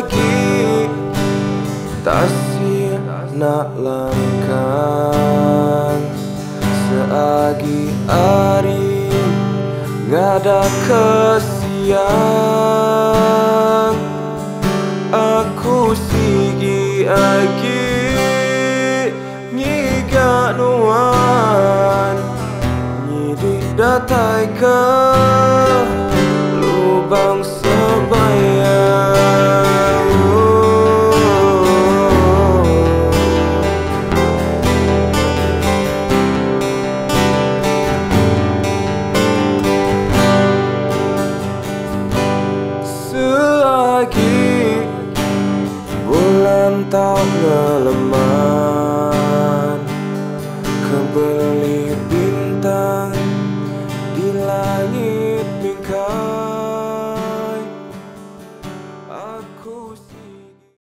Seagi tasir nak langkan. Seagi hari ngada kesiang Aku sigi agi Nyiga nuan. Nyidik datai mantap ngeleman, Kebeli bintang di langit bingkai.